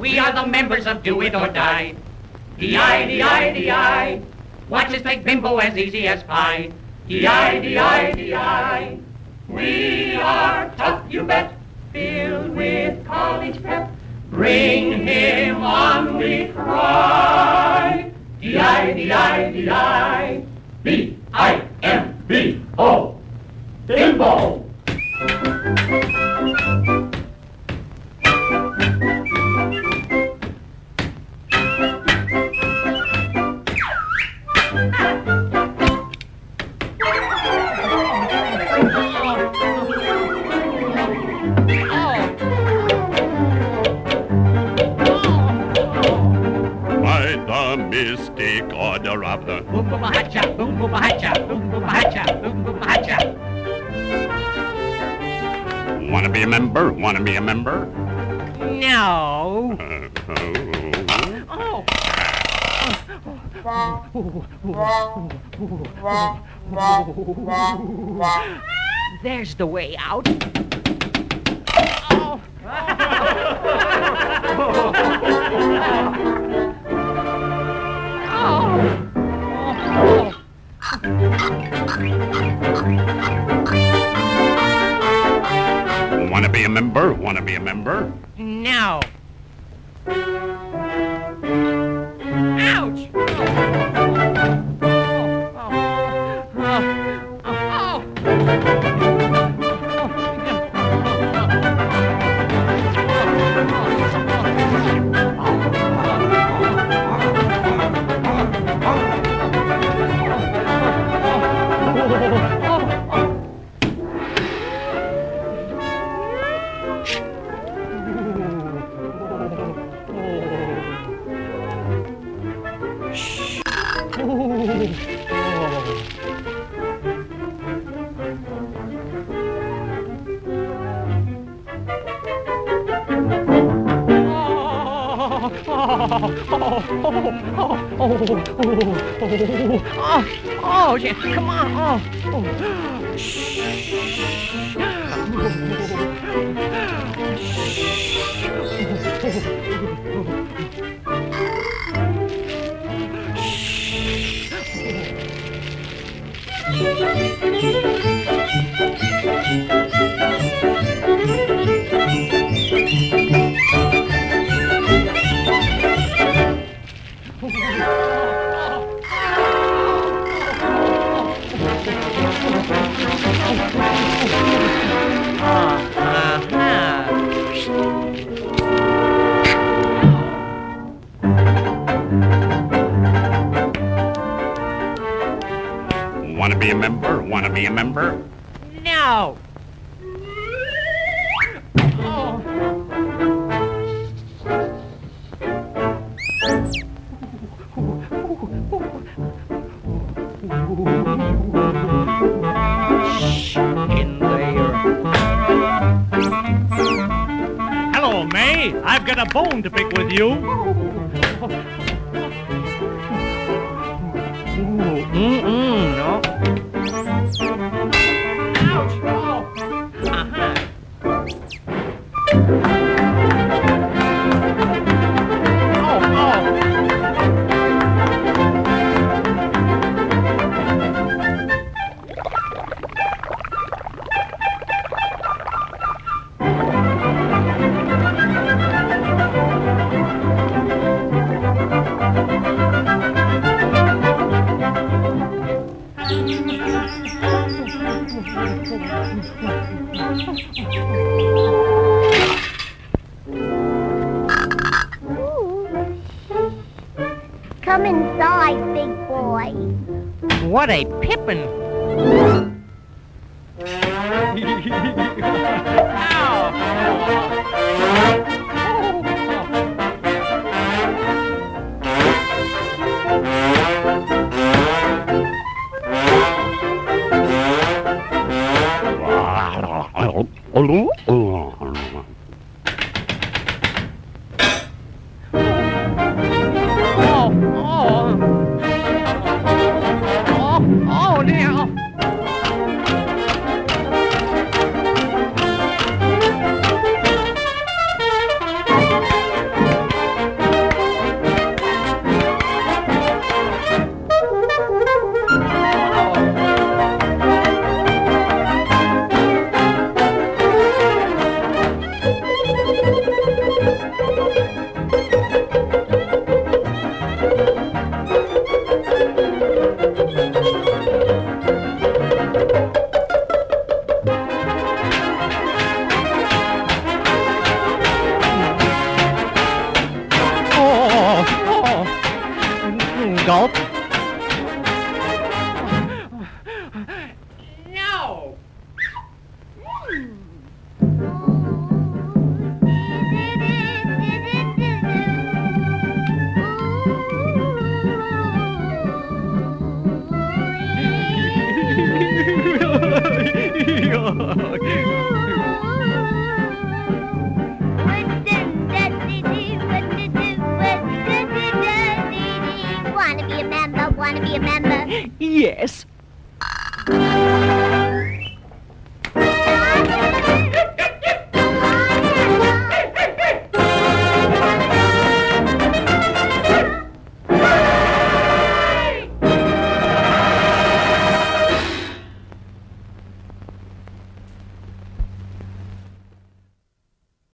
We are the members of Do It or Die. D-I-D-I-D-I. Watch us make bimbo as easy as pie. D-I-D-I-D-I. We are tough, you bet, filled with college pep. Bring him on, we cry. D-I-D-I-D-I. B-I-M-B-O. Bimbo. Mystic order of the Boom boom hacha, boom boom hacha, boom boom hacha, boom boom hacha. Wanna be a member? Wanna be a member? No. Uh, oh. Oh. There's the way out. Be a member? Wanna be a member? No. Oh, oh, yeah, come on. Oh, oh. Shh. Wanna be a member? Wanna be a member? No. Oh. Shh, in there. Hello, May. I've got a bone to pick with you. Mm-mm, Come inside, big boy. What a pippin! Oh, oh. Oh, scalp Wanna be a member, wanna be a member. yes.